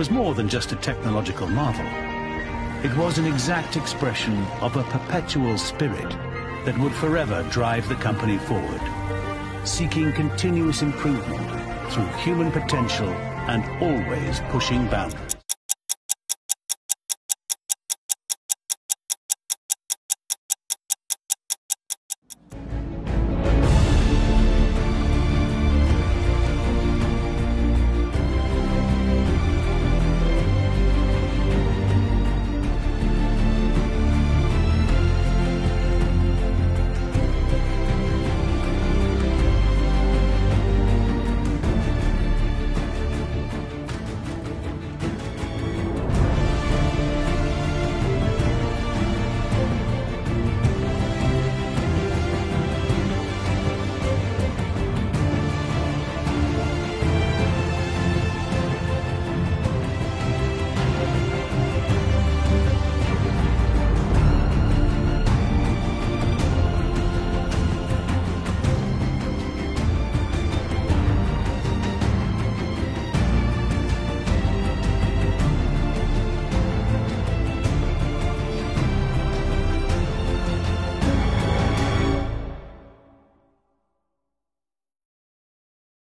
was more than just a technological marvel. It was an exact expression of a perpetual spirit that would forever drive the company forward, seeking continuous improvement through human potential and always pushing boundaries.